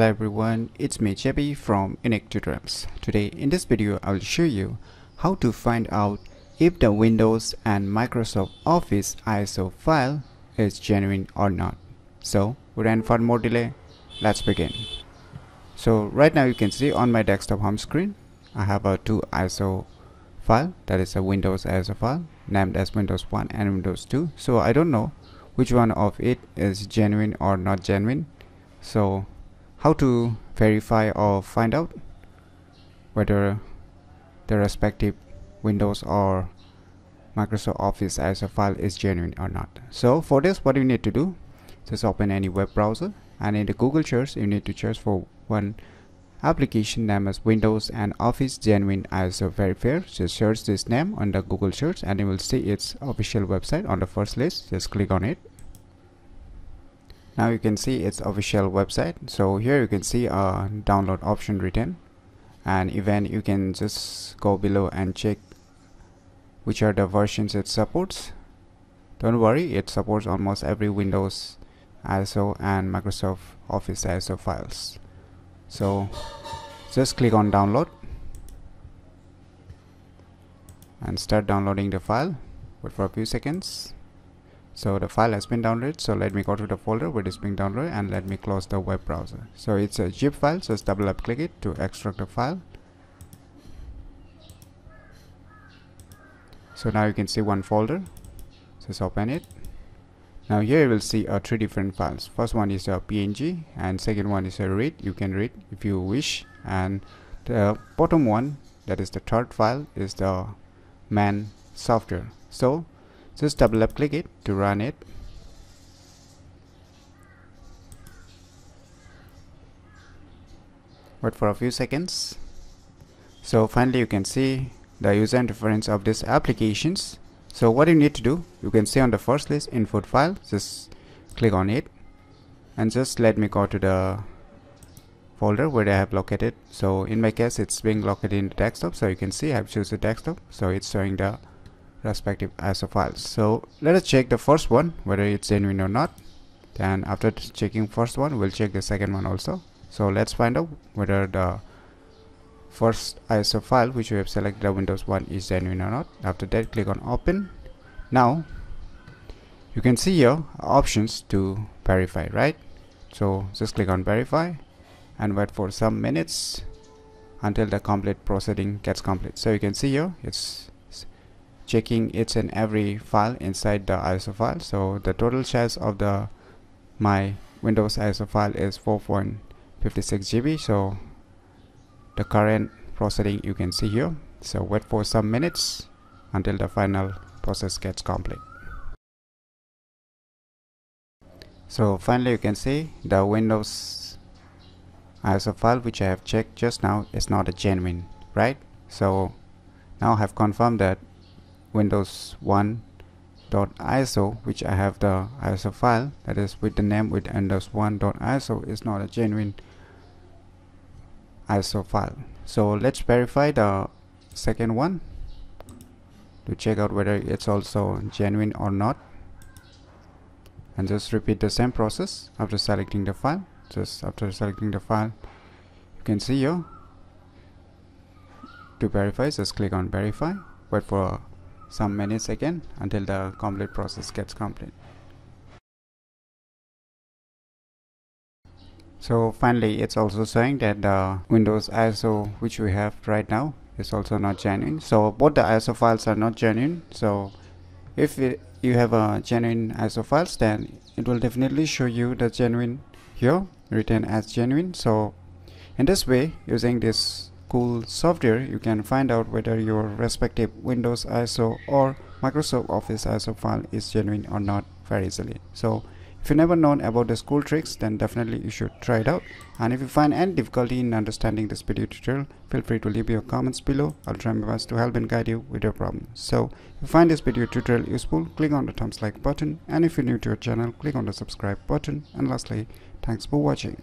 Hello everyone, it's me JB from Tutorials. Today in this video I will show you how to find out if the Windows and Microsoft Office ISO file is genuine or not. So without more delay, let's begin. So right now you can see on my desktop home screen I have a two ISO file that is a Windows ISO file named as Windows 1 and Windows 2. So I don't know which one of it is genuine or not genuine. So how to verify or find out whether the respective Windows or Microsoft Office ISO file is genuine or not. So for this what you need to do just open any web browser and in the Google search you need to search for one application name as Windows and Office Genuine ISO Verifier. Just search this name on the Google search and you will see its official website on the first list. Just click on it now you can see its official website. So here you can see a download option written. And even you can just go below and check which are the versions it supports. Don't worry it supports almost every Windows ISO and Microsoft Office ISO files. So just click on download and start downloading the file wait for a few seconds so the file has been downloaded. So let me go to the folder where it is being downloaded and let me close the web browser. So it's a zip file. So just double up click it to extract the file. So now you can see one folder. Just open it. Now here you will see uh, three different files. First one is a png and second one is a read. You can read if you wish. And the bottom one that is the third file is the man software. So just double left click it to run it. Wait for a few seconds. So finally you can see the user interface of these applications. So what you need to do you can see on the first list input file. Just click on it. And just let me go to the folder where I have located. So in my case it's being located in the desktop. So you can see I have chosen the desktop. So it's showing the respective ISO files so let us check the first one whether it's genuine or not. Then after checking first one we'll check the second one also. So let's find out whether the first ISO file which we have selected the Windows 1 is genuine or not. After that click on open. Now you can see here options to verify right? So just click on verify and wait for some minutes until the complete proceeding gets complete. So you can see here it's checking each and every file inside the ISO file. So the total size of the my Windows ISO file is 4.56 GB so the current processing you can see here. So wait for some minutes until the final process gets complete. So finally you can see the Windows ISO file which I have checked just now is not a genuine right? So now I have confirmed that windows 1 .iso which I have the ISO file that is with the name with windows 1 .iso is not a genuine ISO file. So let's verify the second one to check out whether it's also genuine or not. And just repeat the same process after selecting the file. Just after selecting the file you can see here. To verify just click on verify. Wait for some minutes again until the complete process gets complete. So finally it's also showing that the windows iso which we have right now is also not genuine. So both the iso files are not genuine. So if it, you have a genuine iso files then it will definitely show you the genuine here written as genuine. So in this way using this cool software you can find out whether your respective Windows ISO or Microsoft Office ISO file is genuine or not very easily. So if you never known about these cool tricks then definitely you should try it out. And if you find any difficulty in understanding this video tutorial feel free to leave your comments below. I'll try my best to help and guide you with your problem. So if you find this video tutorial useful click on the thumbs like button. And if you're new to our channel click on the subscribe button. And lastly thanks for watching